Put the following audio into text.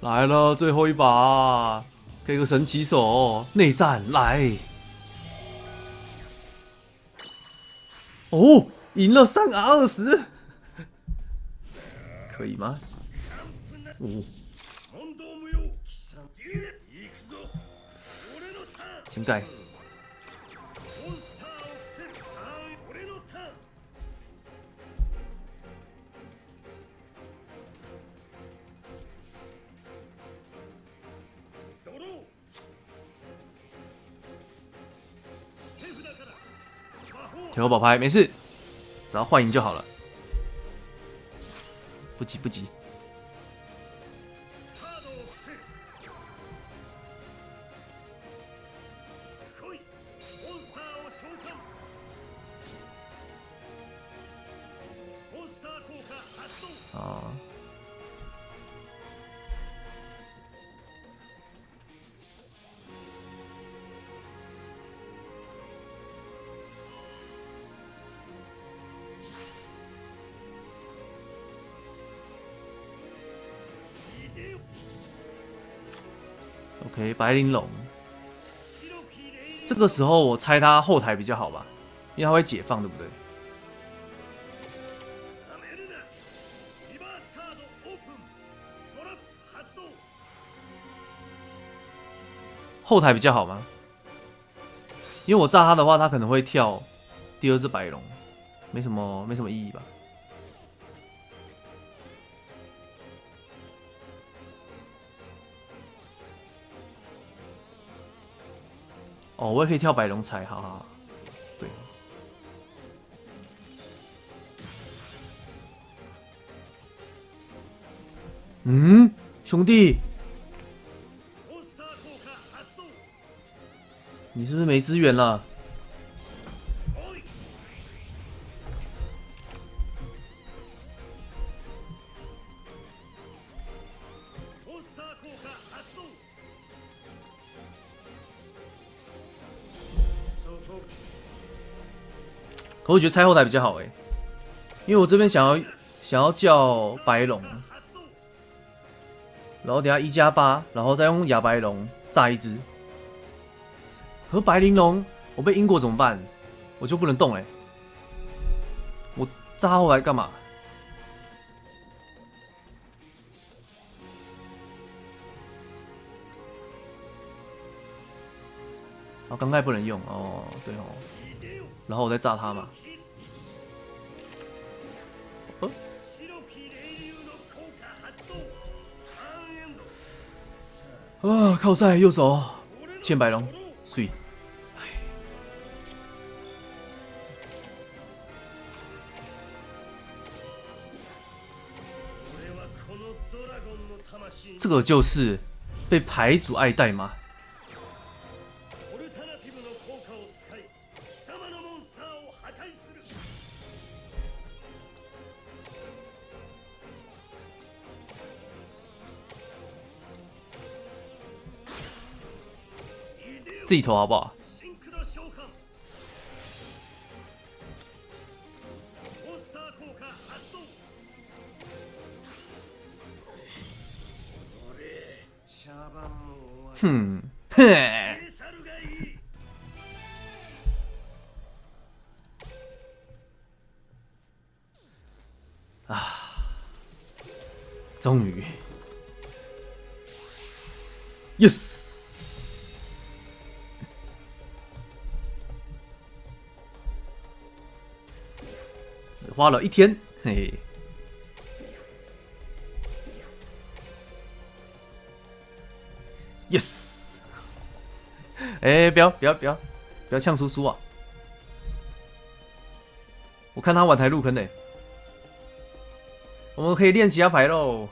来了，最后一把，给个神奇手，内战来。哦，赢了三 R 二十，可以吗？哦，请改。铁后宝牌没事，只要换赢就好了，不急不急。OK，白玲珑，这个时候我猜他后台比较好吧，因为他会解放，对不对？后台比较好吗？因为我炸他的话，他可能会跳第二只白龙，没什么没什么意义吧。哦，我也可以跳白龙彩，哈哈。对。嗯，兄弟，你是不是没资源了？可我觉得拆后台比较好哎，因为我这边想要想要叫白龙，然后等下一加八，然后再用哑白龙炸一只。和白玲珑，我被阴过怎么办？我就不能动哎！我炸后台干嘛？哦，刚盖不能用哦，对哦。然后我再炸他嘛。啊！靠赛右手，千白龙，碎。这个就是被牌主爱戴吗？自己投好不好？哼，哼，啊，终于，yes。花了一天，嘿嘿，yes，哎，不要不要不要不要呛叔叔啊！我看他玩台入坑呢，我们可以练其他牌喽。